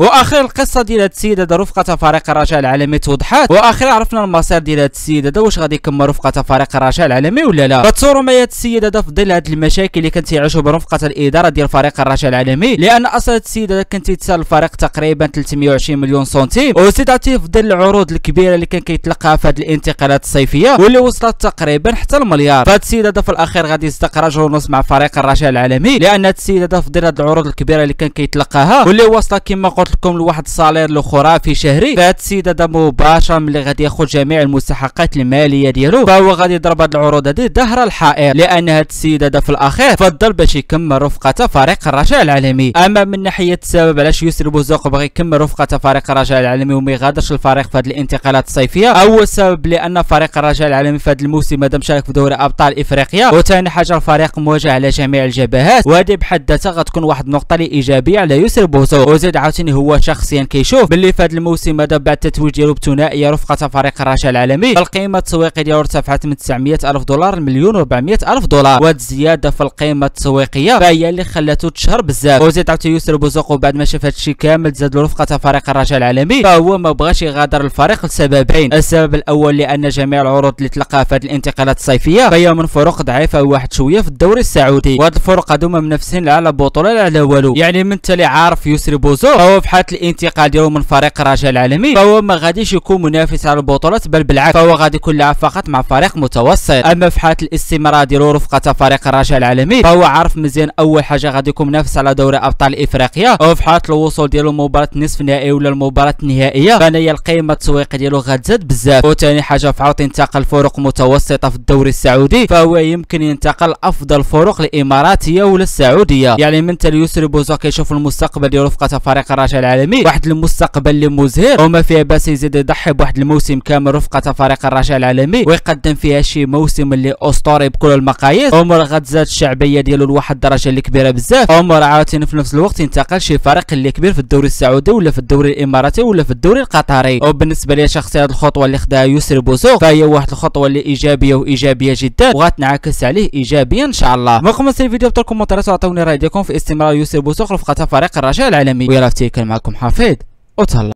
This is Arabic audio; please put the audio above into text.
وأخيرا القصة ديال هاد السيدة هذا رفقة فريق الرجاء العالمي توضحات. وأخيرا عرفنا المصير ديال هاد السيد هذا واش غادي يكمل رفقة فريق الرجاء العالمي ولا لا؟ فتصوروا معايا هاد السيد هذا في ظل هاد المشاكل اللي كانت يعيشوا برفقه الإدارة ديال فريق الرجاء العالمي لأن أصلا هاد السيد هذا كان تيتسال الفريق تقريبا 320 مليون سنتيم. وسيد عرفتي في ظل العروض الكبيرة اللي كان كيتلقاها في هاد الانتقالات الصيفية واللي وصلت تقريبا حتى المليار. فهاد السيد هذا في الأخير غادي يصدق رجل ونص مع فريق الرجاء العالمي لأن هاد السيد هذا في ظل هاد العروض الكبيرة اللي كان كيتلقاها واللي واصله كما قلت لكم لواحد الصالير خرافي شهري. فهاد السيد هذا مباشره ملي غادي ياخذ جميع المستحقات المالية ديالو. فهو غادي يضرب هاد العروض هادي ظهر الحائط لأن هاد السيد هذا في الأخير فضل باش يكمل رفقة فريق الرجاء العالمي. أما من ناحية السبب علاش يسري بوزوق بغى يكمل رفقة فريق الرجاء العالمي وما يغادرش الفريق في هاد الانتقالات الصيفية؟ أول سبب لأن فريق الرجاء العالمي في هاد الموسم هذا مشارك في دوري أبطال إفريقيا. وثاني حاجة الفريق مواجه على جميع الجبهات. وهذه بحد ذاتها غتكون واحد النقطة ايجابيه على يسري بوزوق وزيد عاوتاني هو شخصيا كيشوف باللي في هذا الموسم هذا بعد التتويج ديالو بثنائية رفقة فريق الرجاء العالمي. القيمة التسويقية ديالو ارتفعت من 900 ألف دولار لمليون و400 ألف دولار. وهاد الزيادة في القيمة التسويقية فهي اللي خلاته تشهر بزاف. وزيد عاوتاني يسر بوزوق بعد ما شاف هادشي كامل زاد رفقة فريق الرجاء العالمي. فهو ما بغاش يغادر الفريق لسببين. السبب الأول لأن جميع العروض اللي تلقاها في هذه الانتقالات الصيفية فهي من فروق ضعيفة واحد شوية في الدوري السعودي. وهاد الفروق هادو منافسين على بطولة لا على والو. يعني من تالي عارف يسري بوزوق فهو في حاله الانتقال ديالو من فريق الرجاء العالمي. فهو ما غاديش يكون منافس على البطولات بل بالعكس فهو غادي يكون لاعب فقط مع فريق متوسط. أما في حاله الاستمرار ديالو رفقة فريق الرجاء العالمي فهو عارف مزيان أول حاجة غادي يكون منافس على دوري أبطال إفريقيا. وفي حاله الوصول ديالو لمباراة نصف النهائي ولا المباراه النهائيه فهي القيمة التسويقيه ديالو غتزاد بزاف. وثاني حاجة في عاود ينتقل فرق متوسطة في الدوري السعودي فهو يمكن ينتقل أفضل فرق الإماراتية ولا السعودية. يعني من يسري بوزو كيشوف المستقبل ديالو رفقة فريق الرجاء العالمي. واحد المستقبل اللي مزهر وما فيها باس يزيد يضحي بواحد الموسم كامل رفقة فريق الرجاء العالمي. ويقدم فيها شي موسم اللي أسطوري بكل المقاييس. امور غتزاد الشعبية ديالو لواحد الدرجة اللي كبيره بزاف. امور عاوتاني في نفس الوقت ينتقل شي فريق اللي كبير في الدوري السعودي ولا في الدوري الإماراتي ولا في الدوري القطري. وبالنسبة لي شخصيا الخطوة اللي خداها يسري بوزو فهي واحد الخطوة اللي إيجابية وإيجابية جدا. وغتنعكس عليه ايجابيا إن شاء الله. خمس الفيديو بطرق كومنتات واعطوني رايكم في استمرار يسري بوزو رفقة فريق الرجاء العالمي. ويلا فتيكل معكم حفيظ وتهلا